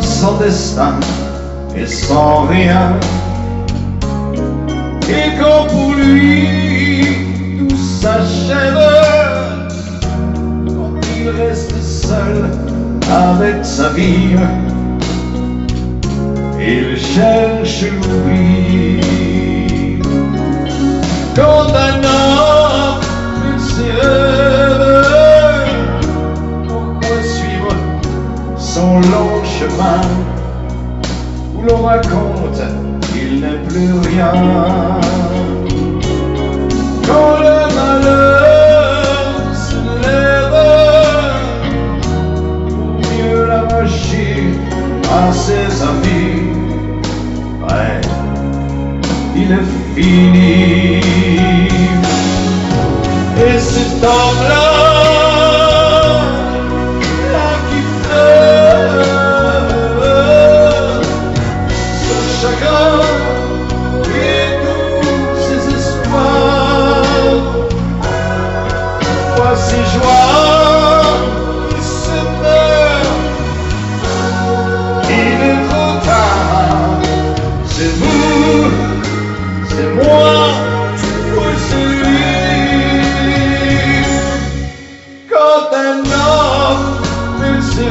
sans destin et sans rien. Et quand pour lui tout s'achève, quand il reste seul avec sa vie, il cherche l'oubli. Quand chemin où l'on raconte qu'il n'est plus rien Quand le malheur se lève pour mieux l'arracher à ses amis, ouais, il est fini. Et cet homme-là,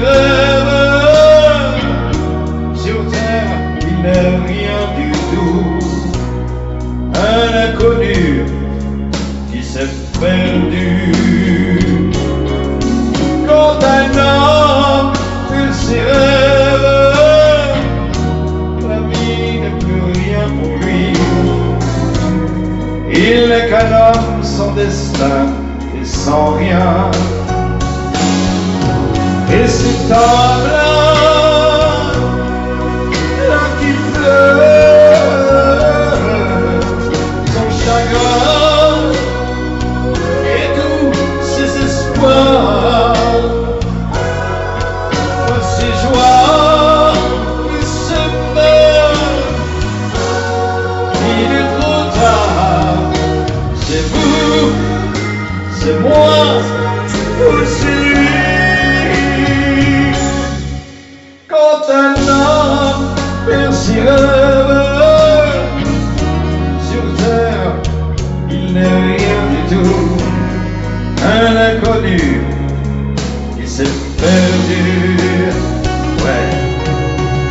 rêves, sur terre il n'est rien du tout. Un inconnu qui s'est perdu. Quand un homme fait ses rêves, la vie n'est plus rien pour lui. Il n'est qu'un homme sans destin et sans rien. C'est vous, c'est moi, ou rêves, sur terre, il n'est rien du tout. Un inconnu qui s'est perdu. Ouais.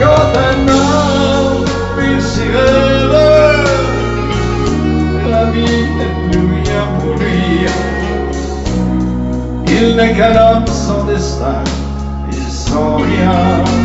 Quand un homme perd ses rêves, la vie n'est plus rien pour lui. Il n'est qu'un homme sans destin et sans rien.